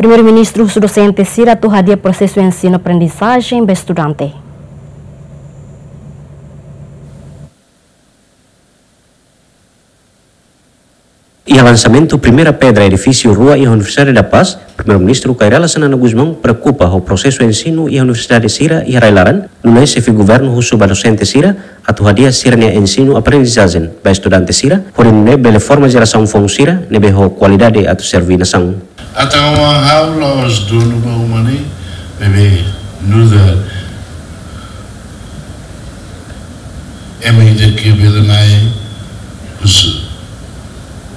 Primeiro-Ministro docente Cira Turradia processo ensino-aprendizagem para estudante. O lançamento primeira pedra edifício Rua e Universidade da Paz, Primeiro-Ministro Cairala Sanana Guzmão preocupa o processo de ensino e a Universidade de Sira e Railaran, no chefe governo russo para docente Sira, a turradia Sira ne ensino aprendizagem para estudante Sira, porém bela forma geração fong Sira, ne beho qualidade a servir nação. Aula os dono ba umani, bebe nuda emida que bela mai russo.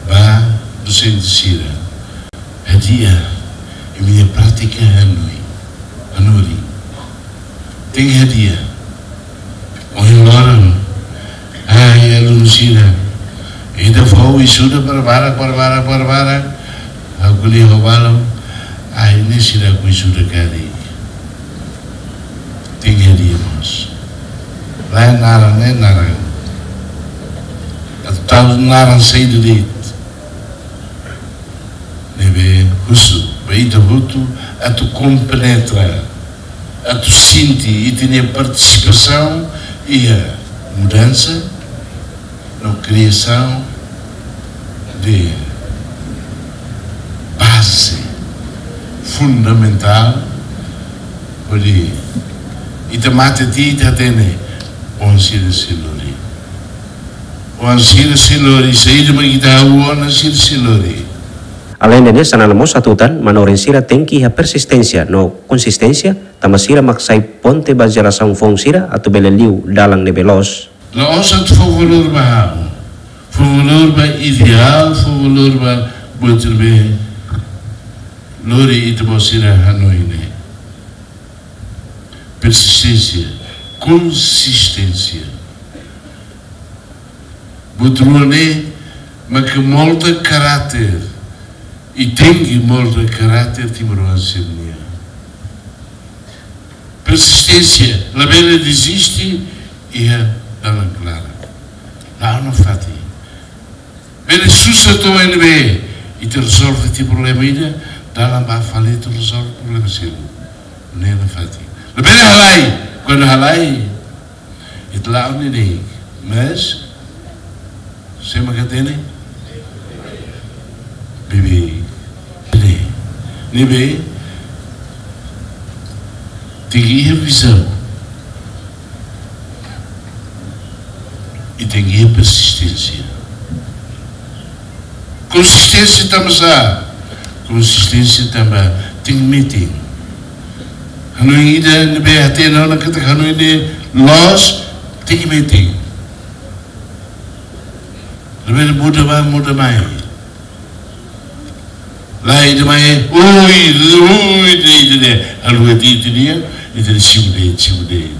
Ba docente Sira. Hadiah a minha prática Hanoi. Hanoi. Tem hadiah. O embora. Ai, aluno Sira. Ainda vou e suda vara, para vara. Aguli robalam. Ai, nem Sira com suda cari. Tem hadiah, mas. Lá é nara, não é nara. Tal nara direito. Nebe, husu, beita buto, a tu compenetra, a tu sente e ter participação e a mudança na criação de base fundamental para e tamate ti tatene onsir silori onsir silori saída uma guitarra onsir silori Além disso, sanalamos atutan manorin sira tenki a persistência no consistência, tamasira maksai ponte ba geração fong sira atu beleliu dalang ne belos. Nós at voor valor behalen. Voor valor bij ideaal, voor valor bij boter bij lori ite bosira hanoine. Persistência, consistência. Botrone, mas que molda caráter. E tem que molda caráter timorosa minha. Persistência, la bela desiste e a dalam clara. Lá não fati. Bela sussa to NB e te resolve ti problema ainda, dalam ba fali te resolve problema seu. Não é fati. La bela halai, quando halai, onde nem. Mas, se me catene, bebê, nebe, tem visão. e que persistência. Consistência estamos a. Consistência também tem meeting. Não é até não na kata não ainda nós tem meeting. Não é muda mais muda mais. Lá ainda mais ui ui ui ui a lua de dia e de cima de cima de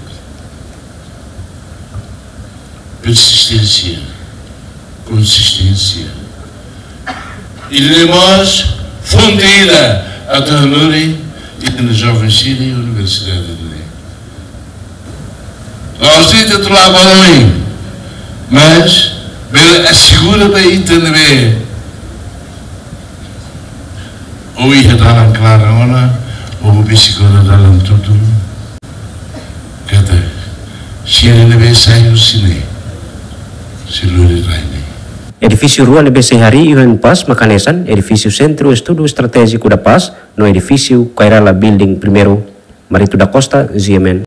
persistência, consistência. E lemos fronteira a Tanuri e na Jovem Chile e Universidade de Lei. Nós temos de trabalhar mas ele assegura para ou ir dalam dar a clara hora ou o bicicleta dar a tudo cada se ele lhe vai Edifisi ruang lebih sehari Iwan Pas Makanesan, edifisi Sentro Estudo Strategi Kuda Pas, no edifisi Kairala Building Primero, Maritu da Costa, Ziemen.